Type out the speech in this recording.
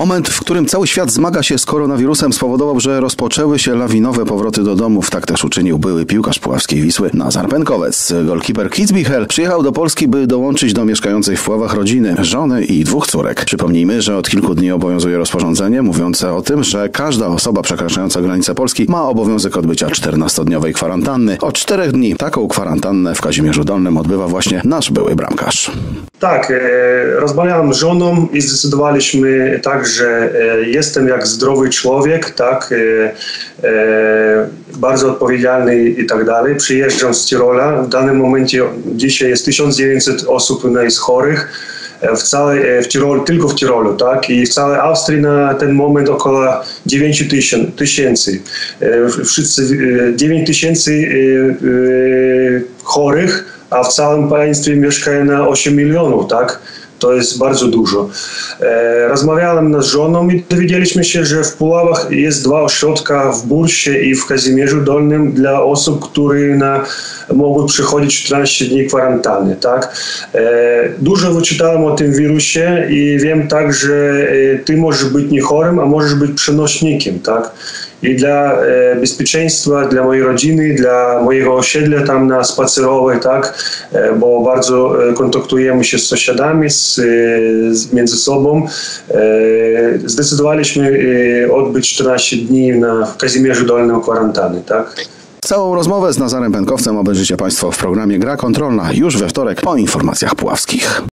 Moment, w którym cały świat zmaga się z koronawirusem spowodował, że rozpoczęły się lawinowe powroty do domów. Tak też uczynił były piłkarz puławskiej Wisły Nazar Penkowiec. Golkiper Kitzbichel przyjechał do Polski, by dołączyć do mieszkającej w Puławach rodziny, żony i dwóch córek. Przypomnijmy, że od kilku dni obowiązuje rozporządzenie mówiące o tym, że każda osoba przekraczająca granicę Polski ma obowiązek odbycia 14-dniowej kwarantanny. Od czterech dni taką kwarantannę w Kazimierzu Dolnym odbywa właśnie nasz były bramkarz. Tak, e, rozmawiałem z żoną i zdecydowaliśmy tak, że e, jestem jak zdrowy człowiek, tak, e, bardzo odpowiedzialny i tak dalej. Przyjeżdżam z Tirola. W danym momencie dzisiaj jest 1900 osób jest chorych w całej, w Tirolu, tylko w Tirolu, tak? I w całej Austrii na ten moment około 9 tysięcy. Wszyscy 9 tysięcy chorych a w całym państwie mieszka na 8 milionów, tak? To jest bardzo dużo. E, rozmawiałem z żoną i dowiedzieliśmy się, że w Puławach jest dwa ośrodka w Bursie i w Kazimierzu Dolnym dla osób, które na, mogły przechodzić 14 dni kwarantanny. Tak? E, dużo wyczytałem o tym wirusie i wiem tak, że e, ty możesz być nie chorym, a możesz być przenośnikiem. Tak? I dla e, bezpieczeństwa, dla mojej rodziny, dla mojego osiedla tam na spacerowej, tak, e, bo bardzo e, kontaktujemy się z sąsiadami, z, między sobą. Zdecydowaliśmy odbyć 14 dni na Kazimierzu Dolnym kwarantanny, tak. Całą rozmowę z Nazarem Pękowcem obejrzycie Państwo w programie Gra Kontrolna już we wtorek po informacjach puławskich.